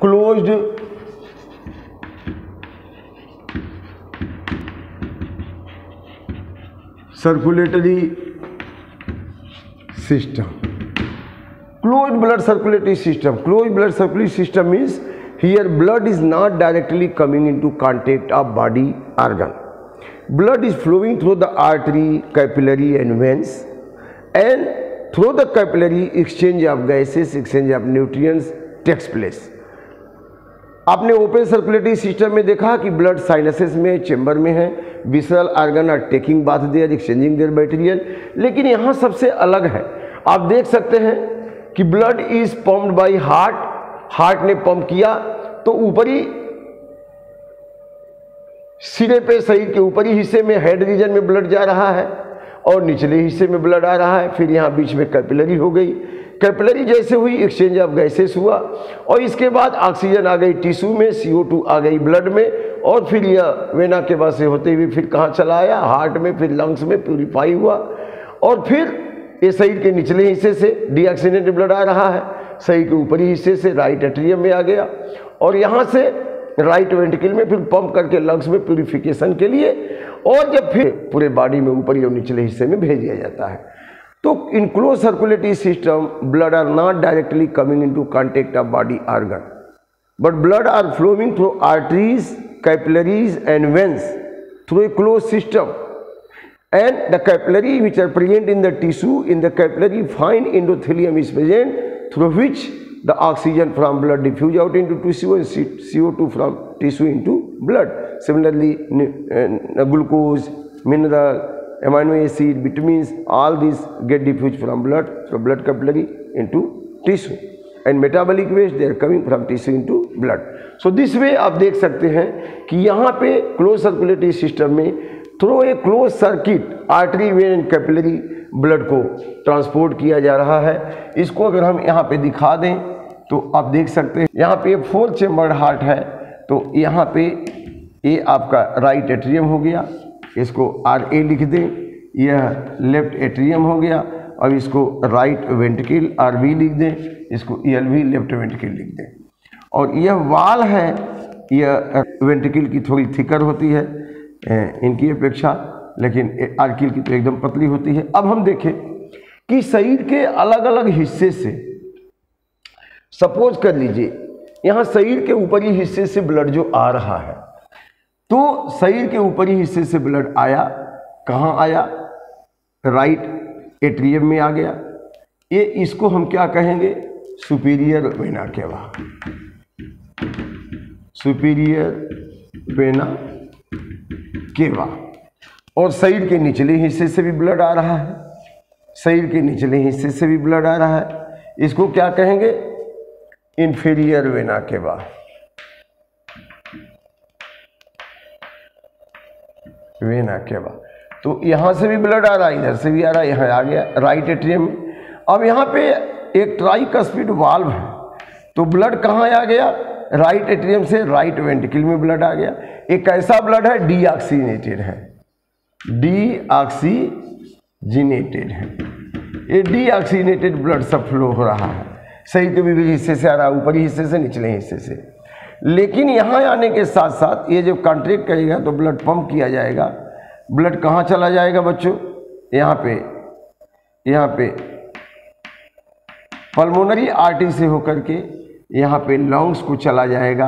closed circulatory system. Closed blood circulatory system. Closed blood circulatory system means here blood is not directly coming into contact of body organ. Blood is flowing through the artery, capillary and veins, and through the capillary exchange of gases, exchange of nutrients takes place आपने open circulatory system में देखा कि blood sinuses में chamber में है visceral organ are taking bath there exchanging their बैटेरियल लेकिन यहाँ सबसे अलग है आप देख सकते हैं कि blood is pumped by heart heart ने पंप किया तो ऊपरी सिरे पे शरीर के ऊपरी हिस्से में हेड रीजन में ब्लड जा रहा है और निचले हिस्से में ब्लड आ रहा है फिर यहाँ बीच में कैपिलरी हो गई कैपलरी जैसे हुई एक्सचेंज ऑफ गैसेस हुआ और इसके बाद ऑक्सीजन आ गई टिश्यू में CO2 आ गई ब्लड में और फिर यह वेना के पास से होते हुए फिर कहाँ चला आया हार्ट में फिर लंग्स में प्यूरिफाई हुआ और फिर ये शरीर के निचले हिस्से से डीऑक्सीनेटेड ब्लड आ रहा है शरीर के ऊपरी हिस्से से राइट एट्रियम में आ गया और यहाँ से राइट वेंटिकल में फिर पंप करके लंग्स में प्योरीफिकेशन के लिए और जब फिर पूरे बॉडी में ऊपरी और निचले हिस्से में भेज दिया जाता है So in closed circulatory system, blood are not directly coming into contact of body organ, but blood are flowing through arteries, capillaries and veins through a closed system, and the capillary which are present in the tissue, in the capillary fine endothelium is present, through which the oxygen from blood diffuse out into tissue and CO2 from tissue into blood. Similarly, glucose, mineral amino acid, vitamins, get diffuse from blood from blood, so blood capillary into tissue. And metabolic waste they are coming from tissue into blood so this way आप देख सकते हैं कि यहाँ पे close circulatory system में through a close circuit artery vein and capillary blood को transport किया जा रहा है इसको अगर हम यहाँ पे दिखा दें तो आप देख सकते हैं यहाँ पे फोर चेम्बर्ड हार्ट है तो यहाँ पे ये आपका राइट एट्रियम हो गया इसको आर ए लिख दें यह लेफ्ट एट्रियम हो गया अब इसको राइट वेंटिकल आर बी लिख दें इसको एल भी लेफ्ट वेंटिकल लिख दें और यह वाल है यह वेंटिकल की थोड़ी थिकर होती है इनकी अपेक्षा लेकिन आर्किल की तो एकदम पतली होती है अब हम देखें कि शरीर के अलग अलग हिस्से से सपोज कर लीजिए यहाँ शरीर के ऊपरी हिस्से से ब्लड जो आ रहा है तो शरीर के ऊपरी हिस्से से ब्लड आया कहाँ आया राइट एट्रियम में आ गया ये इसको हम क्या कहेंगे superior vena cava superior vena cava और शरीर के निचले हिस्से से भी ब्लड आ रहा है शरीर के निचले हिस्से से भी ब्लड आ रहा है इसको क्या कहेंगे inferior vena cava vena cava तो यहाँ से भी ब्लड आ रहा है इधर से भी आ रहा है यहाँ आ गया राइट एट्रियम में अब यहाँ पे एक ट्राई कस्पिड वाल्व है तो ब्लड कहाँ आ गया राइट एट्रियम से राइट वेंटिकल में ब्लड आ गया एक ऐसा ब्लड है डीऑक्सीनेटेड है डीऑक्सीजिनेटेड है ये डीऑक्सीनेटेड ब्लड सब फ्लो हो रहा है सही कभी भी हिस्से से आ रहा है ऊपरी हिस्से से निचले हिस्से से लेकिन यहाँ आने के साथ साथ ये जब कॉन्ट्रैक्ट करेगा तो ब्लड पम्प किया जाएगा ब्लड कहाँ चला जाएगा बच्चों यहाँ पे यहाँ पे पल्मोनरी आर्टरी से होकर के यहाँ पे लंग्स को चला जाएगा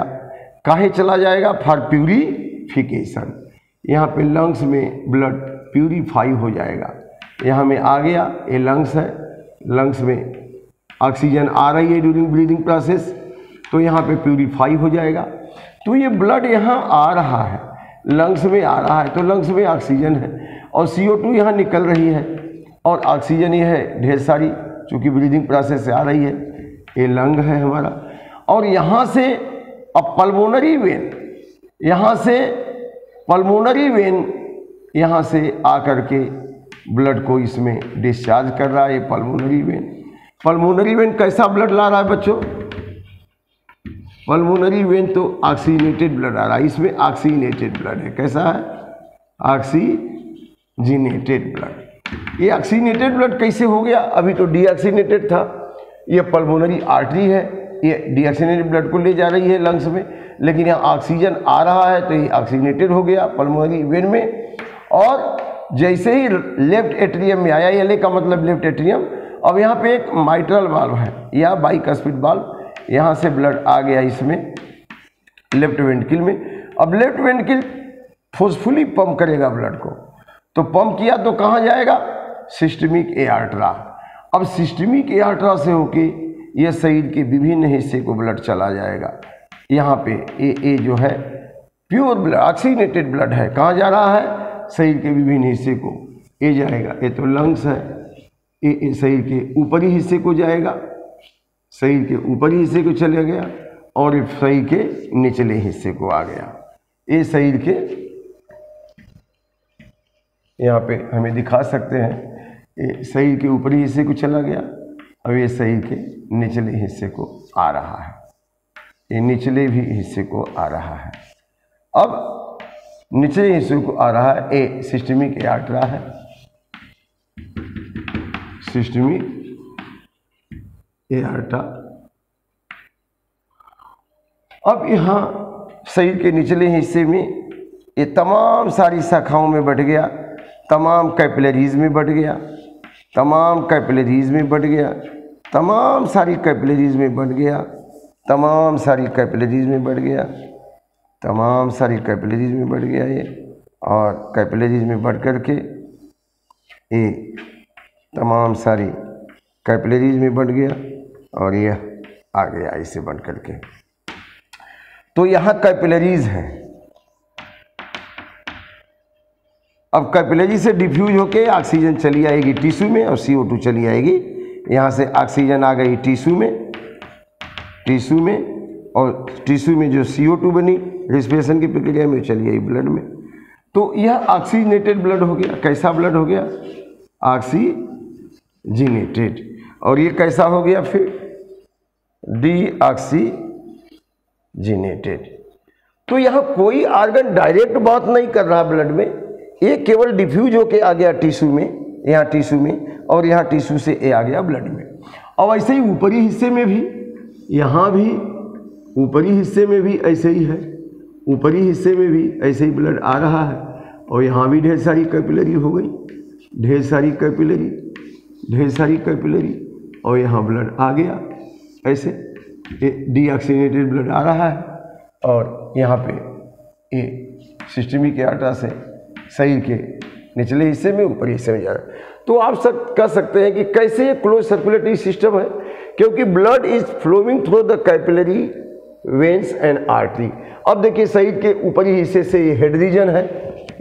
कहाँ चला जाएगा फॉर प्यूरीफिकेशन यहाँ पे लंग्स में ब्लड प्यूरीफाई हो जाएगा यहाँ में आ गया ये लंग्स है लंग्स में ऑक्सीजन आ रही है ड्यूरिंग ब्रीदिंग प्रोसेस तो यहाँ पे प्यूरीफाई हो जाएगा तो ये ब्लड यहाँ आ रहा है लंग्स में आ रहा है तो लंग्स में ऑक्सीजन है और सी ओ टू यहाँ निकल रही है और ऑक्सीजन ये है ढेर सारी चूँकि ब्रीदिंग प्रोसेस से आ रही है ये लंग है हमारा और यहाँ से अब पल्मोनरी वेन यहाँ से पल्मोनरी वेन यहाँ से आकर के ब्लड को इसमें डिस्चार्ज कर रहा है ये पल्मोनरी वेन पल्मोनरी वेन कैसा ब्लड ला रहा है बच्चों पल्मोनरी वेन तो ऑक्सीनेटेड ब्लड आ रहा है इसमें ऑक्सीनेटेड ब्लड है कैसा है ऑक्सीजिनेटेड ब्लड ये ऑक्सीनेटेड ब्लड कैसे हो गया अभी तो डीऑक्सीनेटेड था ये पल्मोनरी आर्टरी है ये डीऑक्सीनेटेड ब्लड को ले जा रही है लंग्स में लेकिन यहाँ ऑक्सीजन आ रहा है तो ये ऑक्सीनेटेड हो गया पल्मोनरी वेन में और जैसे ही लेफ्ट एट्रियम में आया एल का मतलब लेफ्ट एट्रियम अब यहाँ पे एक माइट्रल बाल्व है या बाइक स्पीड बाल्व यहाँ से ब्लड आ गया इसमें लेफ्ट वेंटिकल में अब लेफ्ट वेंटिकल फोर्सफुली पंप करेगा ब्लड को तो पंप किया तो कहाँ जाएगा सिस्टमिक एआर्ट्रा अब सिस्टमिक एआर्ट्रा से होके यह शरीर के विभिन्न हिस्से को ब्लड चला जाएगा यहाँ पे ए ए जो है प्योर ब्लड ऑक्सीनेटेड ब्लड है कहाँ जा रहा है शरीर के विभिन्न हिस्से को ए जाएगा ये तो लंग्स है ए, ए शरीर के ऊपरी हिस्से को जाएगा शरीर के ऊपरी हिस्से को चले गया और शरीर के निचले हिस्से को आ गया ये शरीर के यहाँ पे हमें दिखा सकते हैं ये शरीर के ऊपरी हिस्से को चला गया अब ये शरीर के निचले हिस्से को आ रहा है ये निचले भी हिस्से को आ रहा है अब निचले हिस्से को आ रहा है ए सिस्टमिक एटरा है सिस्टमिक ये हटा अब यहाँ शरीर के निचले हिस्से में ये तमाम सारी शाखाओं में बढ़ गया तमाम कैपिलरीज में बढ़ गया तमाम कैपिलरीज में बढ़ गया तमाम सारी कैपिलरीज में बढ़ गया तमाम सारी कैपिलरीज में बढ़ गया तमाम सारी कैपिलरीज में बढ़ गया ये और कैपिलरीज में बढ़ कर के ये तमाम सारी कैपिलरीज में बढ़ गया और ये आ गया इसे बन करके तो यहाँ कैपिलरीज हैं अब कैपिलरी से डिफ्यूज होके ऑक्सीजन चली आएगी टिश्यू में और सी ओ टू चली आएगी यहाँ से ऑक्सीजन आ गई टिश्यू में टिश्यू में और टिश्यू में जो सी ओ टू बनी रिस्पिरेशन की प्रक्रिया में चली आई ब्लड में तो यह ऑक्सीजनेटेड ब्लड हो गया कैसा ब्लड हो गया ऑक्सीजनेटेड और ये कैसा हो गया फिर डीऑक्सीजिनेटेड तो यहाँ कोई आर्गन डायरेक्ट बात नहीं कर रहा ब्लड में ये केवल डिफ्यूज होके आ गया टिश्यू में यहाँ टिश्यू में और यहाँ टिश्यू से ये आ गया ब्लड में और ऐसे ही ऊपरी हिस्से में भी यहाँ भी ऊपरी हिस्से में भी ऐसे ही है ऊपरी हिस्से में भी ऐसे ही ब्लड आ रहा है और यहाँ भी ढेर सारी कैपिलरी हो गई ढेर सारी कैपिलरी ढेर सारी कैपिलरी और यहाँ ब्लड आ गया ऐसे डीऑक्सीनेटेड ब्लड आ रहा है और यहाँ पे ये सिस्टमिक आटा से शरीर के निचले हिस्से में ऊपर हिस्से में जा रहा है तो आप सब कह सकते हैं कि कैसे ये क्लोज सर्कुलेटरी सिस्टम है क्योंकि blood is flowing through the capillary veins and artery अब देखिए शरीर के ऊपरी हिस्से से ये हेड रीजन है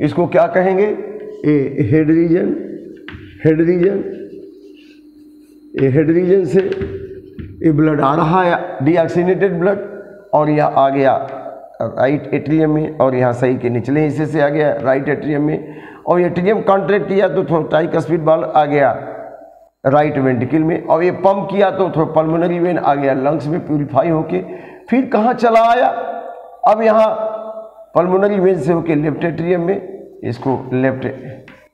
इसको क्या कहेंगे ये हेड रीजन हेड रीजन ये हेड रीजन से ये ब्लड आ रहा है डीऑक्सीनेटेड ब्लड और यह आ गया राइट एट्रियम में और यहाँ सही के निचले हिस्से से आ गया राइट एट्रियम में और एट्रियम कॉन्ट्रैक्ट किया तो थोड़ा टाइक स्पीड बॉल आ गया राइट वेंटिकल में और ये पंप किया तो थोड़ा पल्मोनरी वेन आ गया लंग्स में प्योरीफाई तो होके फिर कहाँ चला आया अब यहाँ पल्मोनरी वेन से होके लेफ्ट एट्रियम में इसको लेफ्ट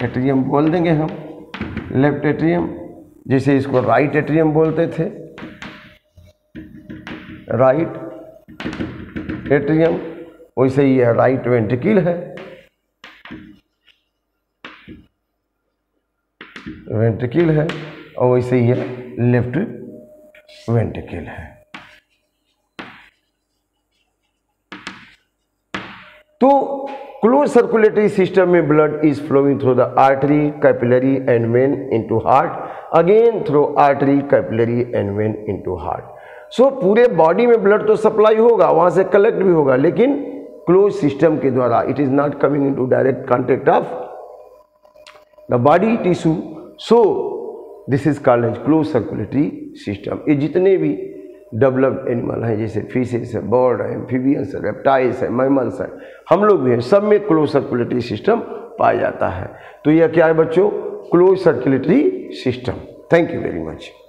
एट्रियम बोल देंगे हम लेफ्ट एट्रियम जैसे इसको राइट एट्रियम बोलते थे राइट एट्रियम वैसे ही यह राइट वेंटिकल है वेंटिकल है और वैसे ही यह लेफ्ट वेंटिकल है तो क्लोज सर्कुलेटरी सिस्टम में blood is flowing through the artery capillary and vein into heart again through artery capillary and vein into heart so पूरे बॉडी में ब्लड तो सप्लाई होगा वहाँ से कलेक्ट भी होगा लेकिन क्लोज सिस्टम के द्वारा it is not coming into direct contact of the body tissue so this is called as close circulatory system ये जितने भी डेवलप्ड एनिमल हैं जैसे फिशेस है बर्ड है फिवियंस है रेप्टाइल्स है मैमल्स हैं हम लोग भी हैं सब में क्लोज सर्कुलेटरी सिस्टम पाया जाता है तो यह क्या है बच्चों close circulatory system thank you very much